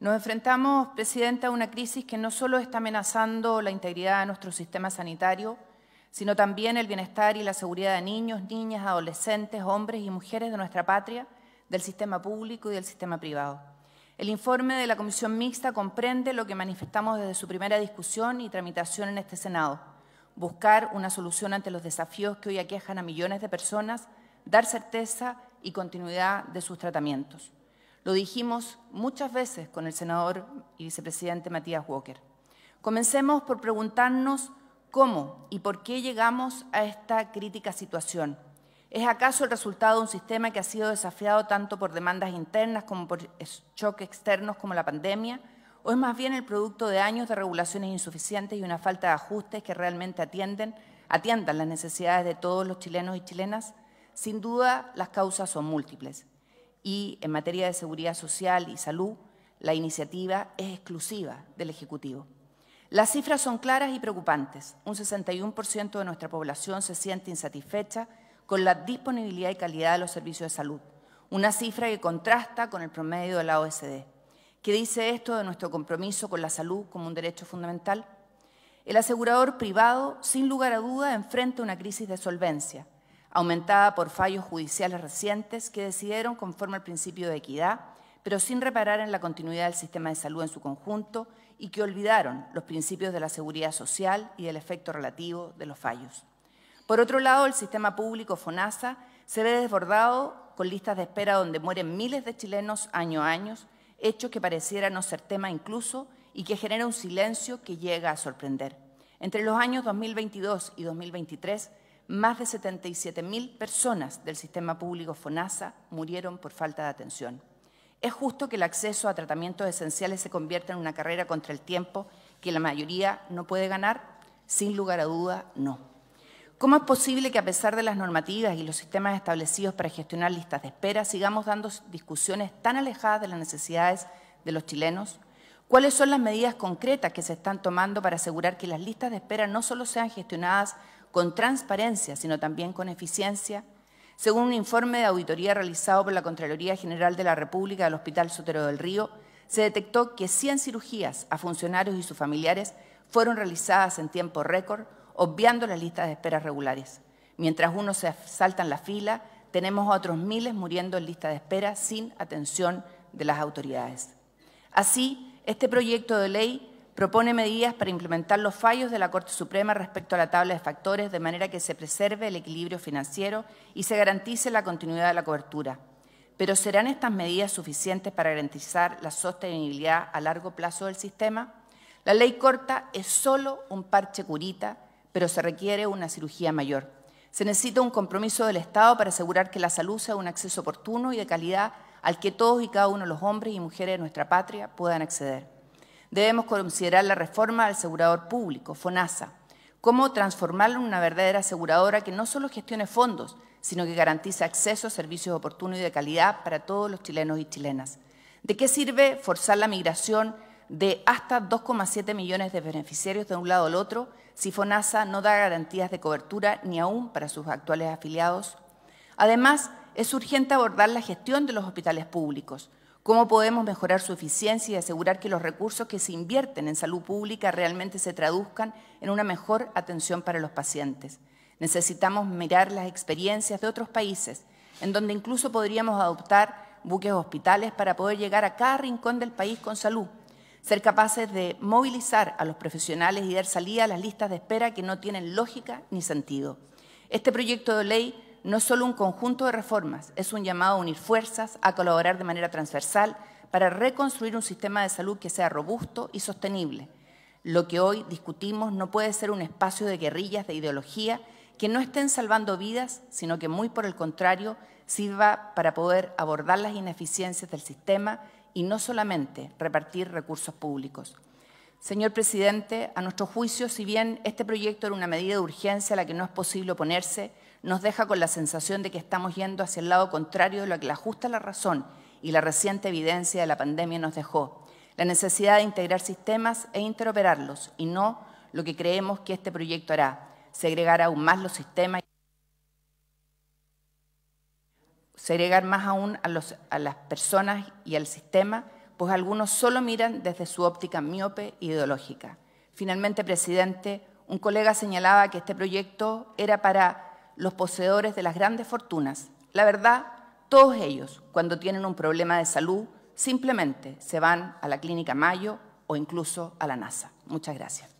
Nos enfrentamos, Presidenta, a una crisis que no solo está amenazando la integridad de nuestro sistema sanitario, sino también el bienestar y la seguridad de niños, niñas, adolescentes, hombres y mujeres de nuestra patria, del sistema público y del sistema privado. El informe de la Comisión Mixta comprende lo que manifestamos desde su primera discusión y tramitación en este Senado, buscar una solución ante los desafíos que hoy aquejan a millones de personas, dar certeza y continuidad de sus tratamientos. Lo dijimos muchas veces con el senador y vicepresidente Matías Walker. Comencemos por preguntarnos cómo y por qué llegamos a esta crítica situación. ¿Es acaso el resultado de un sistema que ha sido desafiado tanto por demandas internas como por choques externos como la pandemia? ¿O es más bien el producto de años de regulaciones insuficientes y una falta de ajustes que realmente atienden, atiendan las necesidades de todos los chilenos y chilenas? Sin duda, las causas son múltiples. Y en materia de seguridad social y salud, la iniciativa es exclusiva del Ejecutivo. Las cifras son claras y preocupantes. Un 61% de nuestra población se siente insatisfecha con la disponibilidad y calidad de los servicios de salud, una cifra que contrasta con el promedio de la OSD. ¿Qué dice esto de nuestro compromiso con la salud como un derecho fundamental? El asegurador privado, sin lugar a duda, enfrenta una crisis de solvencia, aumentada por fallos judiciales recientes que decidieron conforme al principio de equidad, pero sin reparar en la continuidad del sistema de salud en su conjunto y que olvidaron los principios de la seguridad social y del efecto relativo de los fallos. Por otro lado, el sistema público FONASA se ve desbordado con listas de espera donde mueren miles de chilenos año a año, hecho que pareciera no ser tema incluso y que genera un silencio que llega a sorprender. Entre los años 2022 y 2023, más de 77.000 personas del sistema público FONASA murieron por falta de atención. ¿Es justo que el acceso a tratamientos esenciales se convierta en una carrera contra el tiempo que la mayoría no puede ganar? Sin lugar a duda, no. ¿Cómo es posible que a pesar de las normativas y los sistemas establecidos para gestionar listas de espera, sigamos dando discusiones tan alejadas de las necesidades de los chilenos? ¿Cuáles son las medidas concretas que se están tomando para asegurar que las listas de espera no solo sean gestionadas con transparencia, sino también con eficiencia? Según un informe de auditoría realizado por la Contraloría General de la República del Hospital Sotero del Río, se detectó que 100 cirugías a funcionarios y sus familiares fueron realizadas en tiempo récord, obviando las listas de espera regulares. Mientras unos se saltan la fila, tenemos a otros miles muriendo en lista de espera sin atención de las autoridades. Así, este proyecto de ley propone medidas para implementar los fallos de la Corte Suprema respecto a la tabla de factores de manera que se preserve el equilibrio financiero y se garantice la continuidad de la cobertura. Pero ¿serán estas medidas suficientes para garantizar la sostenibilidad a largo plazo del sistema? La ley corta es solo un parche curita, pero se requiere una cirugía mayor. Se necesita un compromiso del Estado para asegurar que la salud sea un acceso oportuno y de calidad al que todos y cada uno de los hombres y mujeres de nuestra patria puedan acceder. Debemos considerar la reforma del asegurador público, FONASA, cómo transformarlo en una verdadera aseguradora que no solo gestione fondos, sino que garantice acceso a servicios oportunos y de calidad para todos los chilenos y chilenas. ¿De qué sirve forzar la migración de hasta 2,7 millones de beneficiarios de un lado al otro si FONASA no da garantías de cobertura ni aún para sus actuales afiliados? Además, es urgente abordar la gestión de los hospitales públicos. ¿Cómo podemos mejorar su eficiencia y asegurar que los recursos que se invierten en salud pública realmente se traduzcan en una mejor atención para los pacientes? Necesitamos mirar las experiencias de otros países, en donde incluso podríamos adoptar buques hospitales para poder llegar a cada rincón del país con salud, ser capaces de movilizar a los profesionales y dar salida a las listas de espera que no tienen lógica ni sentido. Este proyecto de ley no es solo un conjunto de reformas, es un llamado a unir fuerzas, a colaborar de manera transversal para reconstruir un sistema de salud que sea robusto y sostenible. Lo que hoy discutimos no puede ser un espacio de guerrillas de ideología que no estén salvando vidas, sino que muy por el contrario sirva para poder abordar las ineficiencias del sistema y no solamente repartir recursos públicos. Señor presidente, a nuestro juicio, si bien este proyecto era una medida de urgencia a la que no es posible oponerse, nos deja con la sensación de que estamos yendo hacia el lado contrario de lo que la justa la razón y la reciente evidencia de la pandemia nos dejó, la necesidad de integrar sistemas e interoperarlos, y no lo que creemos que este proyecto hará, segregar aún más los sistemas, segregar más aún a, las personas y al sistema, pues algunos solo miran desde su óptica miope ideológica. Finalmente, presidente, un colega señalaba que este proyecto era para los poseedores de las grandes fortunas. La verdad, todos ellos, cuando tienen un problema de salud, simplemente se van a la clínica Mayo o incluso a la NASA. Muchas gracias.